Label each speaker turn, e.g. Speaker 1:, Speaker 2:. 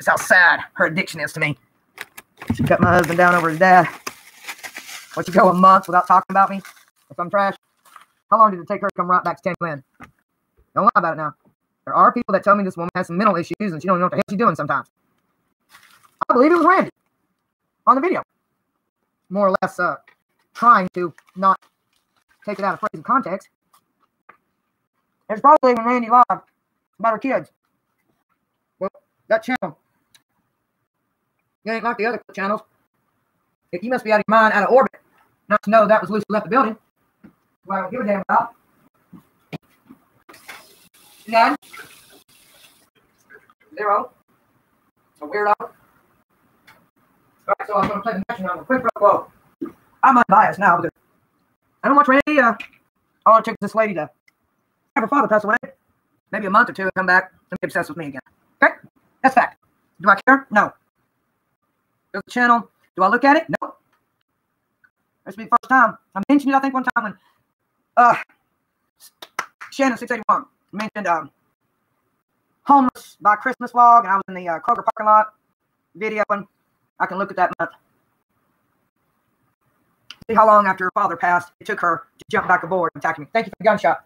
Speaker 1: That's how sad her addiction is to me. She cut my husband down over his dad. What you go a month without talking about me? If I'm trash? How long did it take her to come right back to 10 Glen? Don't lie about it now. There are people that tell me this woman has some mental issues and she don't know what the hell she's doing sometimes. I believe it was Randy on the video. More or less uh, trying to not take it out of phrase context. It's probably when Randy lied about her kids. Well, that channel, it ain't like the other channels. If You must be out of your mind, out of orbit, not to know that was Lucy left the building. Well, I don't give a damn about. None. Zero. A weirdo. All right, so I'm going to play the next. Quick, whoa. I'm unbiased now because I don't watch Randy. Uh, all it took this lady to have her father pass away, maybe a month or two, and come back and be obsessed with me again. Okay? That's fact. Do I care? No. Does the channel, do I look at it? No. This will be first time. I mentioned it, I think, one time when uh, Shannon681 mentioned um, homeless by Christmas vlog, and I was in the uh, Kroger parking lot video, and I can look at that month. See how long after her father passed it took her to jump back aboard and attack me. Thank you for the gunshot.